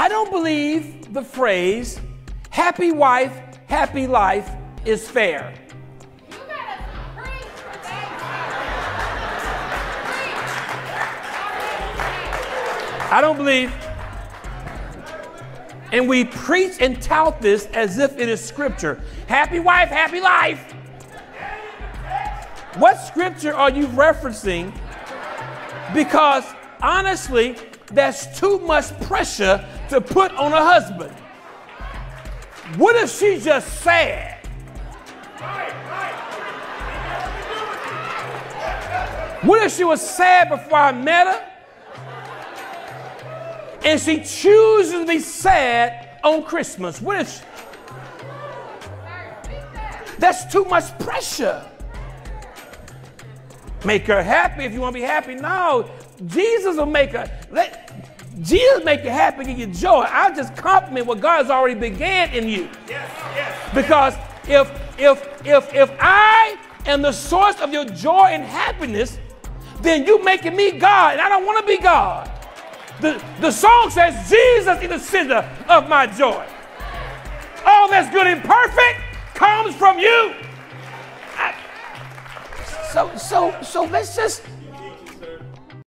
I don't believe the phrase happy wife, happy life is fair. I don't believe. And we preach and tout this as if it is scripture. Happy wife, happy life. What scripture are you referencing? Because honestly, that's too much pressure to put on a husband. What if she just sad? What if she was sad before I met her? And she chooses to be sad on Christmas. What if she, That's too much pressure. Make her happy if you want to be happy. No, Jesus will make her. Let, Jesus make you happy, give you joy. I just compliment what God has already began in you. Yes, yes. Because if if if if I am the source of your joy and happiness, then you making me God, and I don't want to be God. The, the song says, Jesus is the center of my joy. All that's good and perfect comes from you. I, so, so, so let's just